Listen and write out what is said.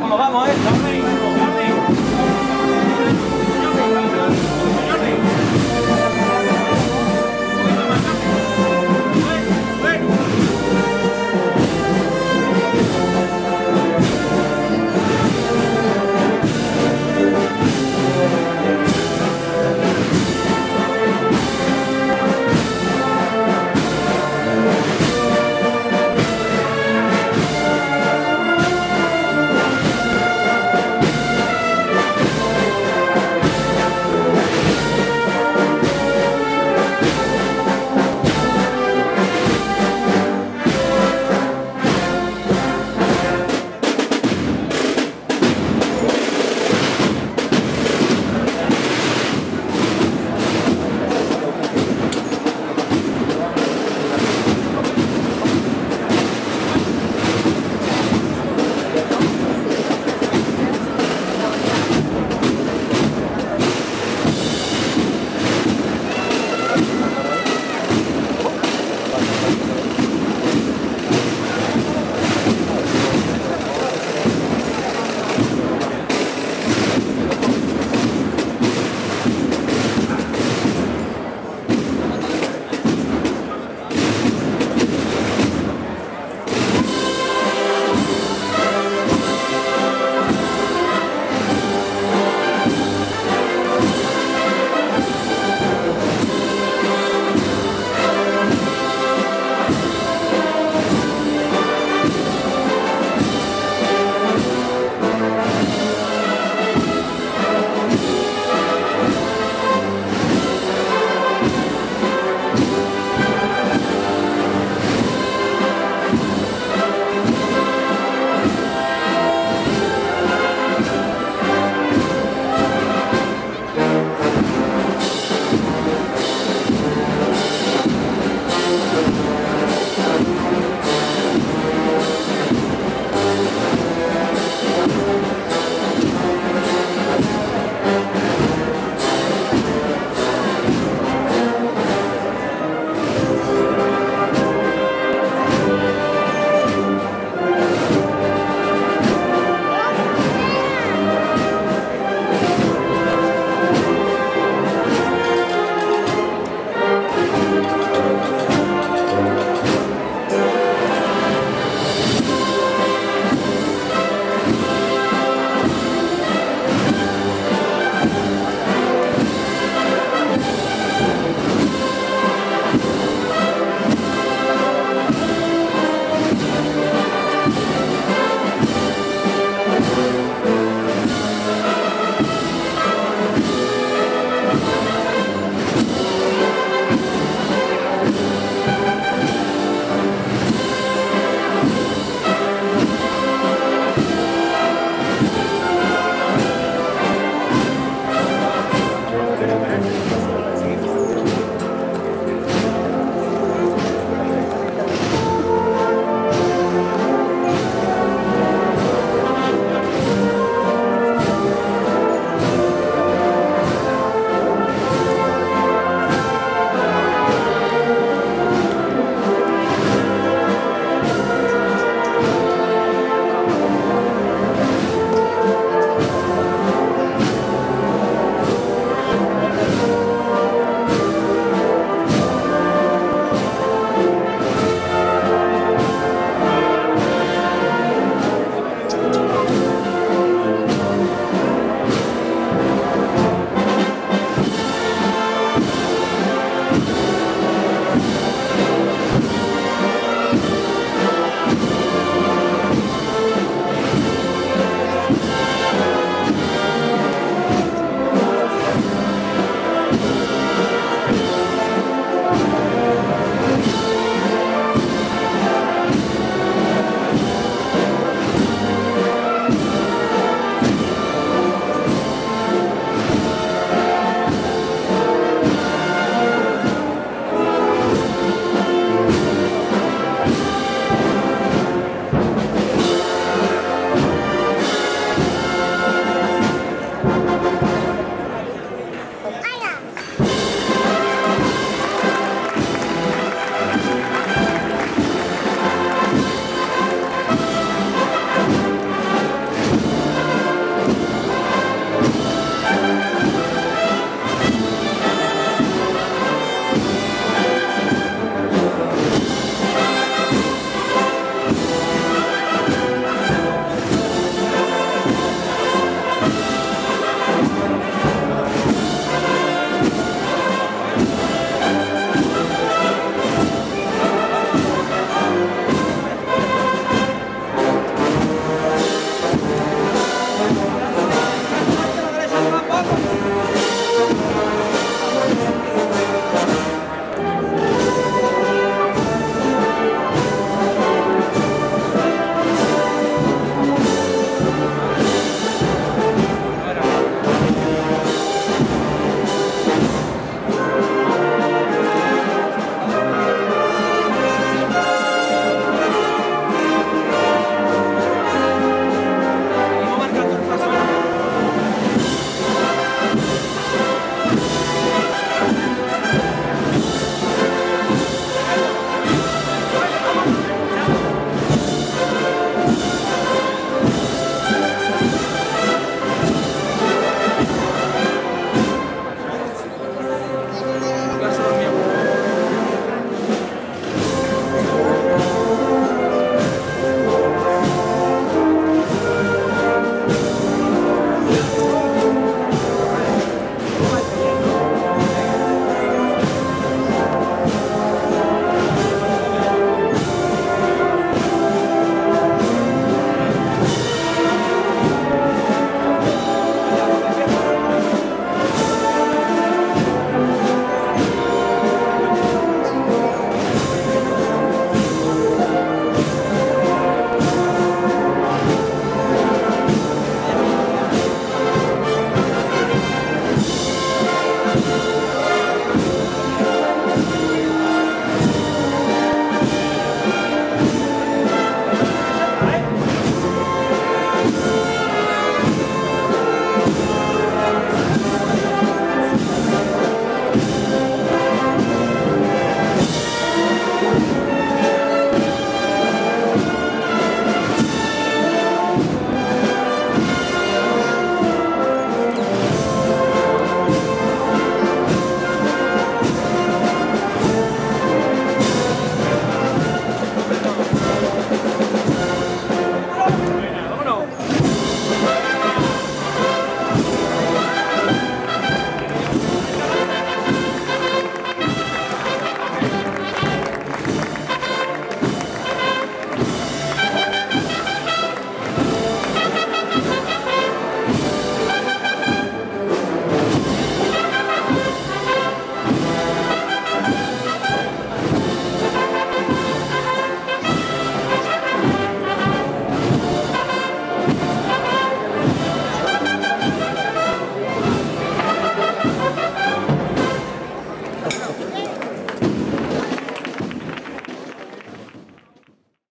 ¿Cómo vamos, eh?